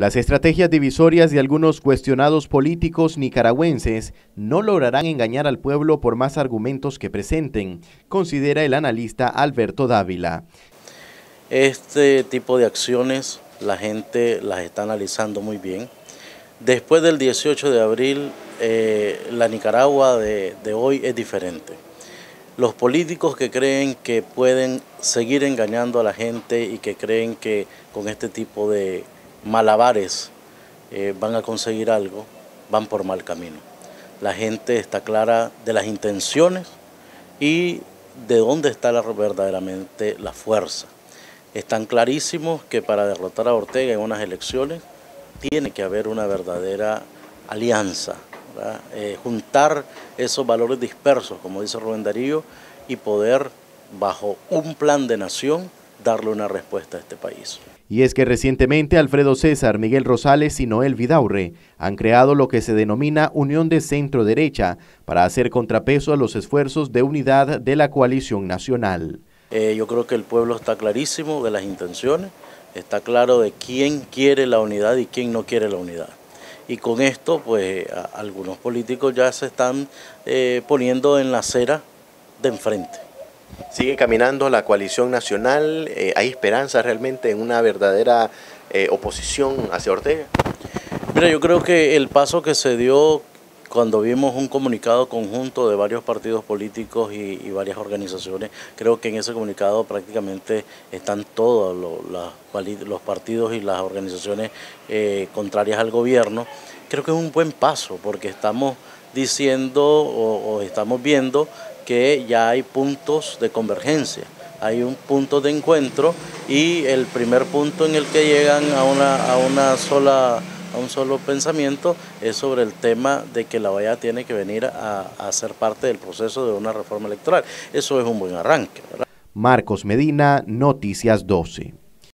Las estrategias divisorias de algunos cuestionados políticos nicaragüenses no lograrán engañar al pueblo por más argumentos que presenten, considera el analista Alberto Dávila. Este tipo de acciones la gente las está analizando muy bien. Después del 18 de abril, eh, la Nicaragua de, de hoy es diferente. Los políticos que creen que pueden seguir engañando a la gente y que creen que con este tipo de malabares eh, van a conseguir algo, van por mal camino. La gente está clara de las intenciones y de dónde está la, verdaderamente la fuerza. Están clarísimos que para derrotar a Ortega en unas elecciones tiene que haber una verdadera alianza, eh, juntar esos valores dispersos, como dice Rubén Darío, y poder, bajo un plan de nación, darle una respuesta a este país. Y es que recientemente Alfredo César, Miguel Rosales y Noel Vidaurre han creado lo que se denomina Unión de Centro Derecha para hacer contrapeso a los esfuerzos de unidad de la coalición nacional. Eh, yo creo que el pueblo está clarísimo de las intenciones, está claro de quién quiere la unidad y quién no quiere la unidad. Y con esto, pues algunos políticos ya se están eh, poniendo en la acera de enfrente. Sigue caminando la coalición nacional, eh, ¿hay esperanza realmente en una verdadera eh, oposición hacia Ortega? Mira, yo creo que el paso que se dio cuando vimos un comunicado conjunto de varios partidos políticos y, varias organizaciones, creo que en ese comunicado prácticamente están todos los, partidos y las organizaciones eh, contrarias al gobierno. Creo que es un buen paso porque estamos diciendo o estamos viendo que ya hay puntos de convergencia, hay un punto de encuentro y el primer punto en el que llegan a una, a una sola a un solo pensamiento es sobre el tema de que la OEA tiene que venir a, a ser parte del proceso de una reforma electoral. Eso es un buen arranque. Marcos Medina, Noticias 12.